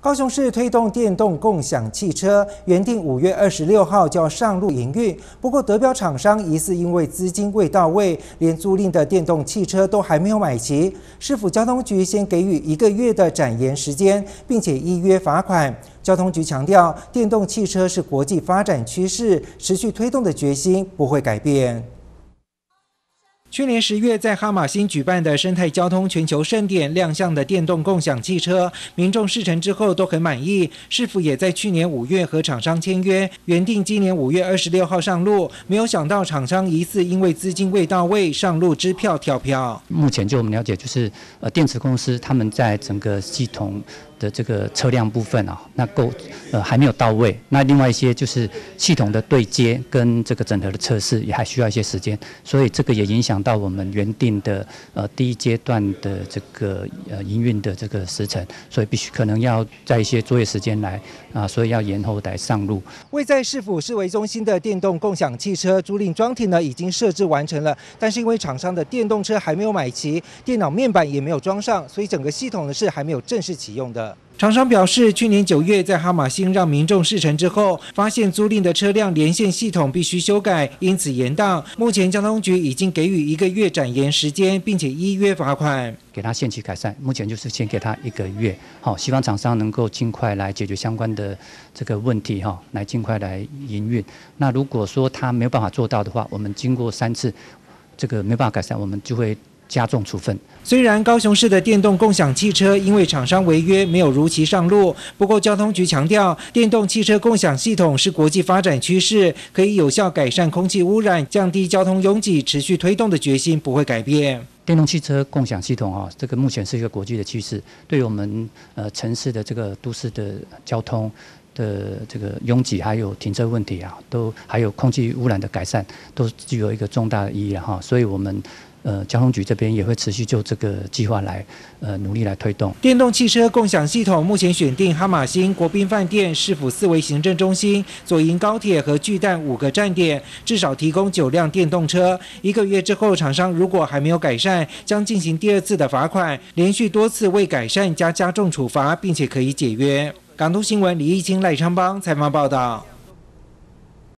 高雄市推动电动共享汽车，原定五月二十六号就要上路营运。不过，德标厂商疑似因为资金未到位，连租赁的电动汽车都还没有买齐。市府交通局先给予一个月的展延时间，并且依约罚款。交通局强调，电动汽车是国际发展趋势，持续推动的决心不会改变。去年十月，在哈马星举办的生态交通全球盛典亮相的电动共享汽车，民众试乘之后都很满意。市府也在去年五月和厂商签约，原定今年五月二十六号上路，没有想到厂商疑似因为资金未到位，上路支票跳票。目前就我们了解，就是呃电池公司他们在整个系统。的这个车辆部分啊，那够呃还没有到位。那另外一些就是系统的对接跟这个整合的测试也还需要一些时间，所以这个也影响到我们原定的呃第一阶段的这个呃营运的这个时程，所以必须可能要在一些作业时间来啊，所以要延后来上路。位在市府市维中心的电动共享汽车租赁装体呢，已经设置完成了，但是因为厂商的电动车还没有买齐，电脑面板也没有装上，所以整个系统呢是还没有正式启用的。厂商表示，去年九月在哈马星让民众试乘之后，发现租赁的车辆连线系统必须修改，因此延宕。目前交通局已经给予一个月展延时间，并且依约罚款，给他限期改善。目前就是先给他一个月，好，希望厂商能够尽快来解决相关的这个问题，哈，来尽快来营运。那如果说他没有办法做到的话，我们经过三次这个没办法改善，我们就会。加重处分。虽然高雄市的电动共享汽车因为厂商违约没有如期上路，不过交通局强调，电动汽车共享系统是国际发展趋势，可以有效改善空气污染、降低交通拥挤，持续推动的决心不会改变。电动汽车共享系统啊，这个目前是一个国际的趋势，对我们呃城市的这个都市的交通的这个拥挤，还有停车问题啊，都还有空气污染的改善，都具有一个重大的意义哈。所以我们。呃，交通局这边也会持续就这个计划来，呃，努力来推动电动汽车共享系统。目前选定哈马星国宾饭店、市府四维行政中心、左营高铁和巨蛋五个站点，至少提供九辆电动车。一个月之后，厂商如果还没有改善，将进行第二次的罚款，连续多次未改善加加重处罚，并且可以解约。港都新闻李义清、赖昌邦采访报道。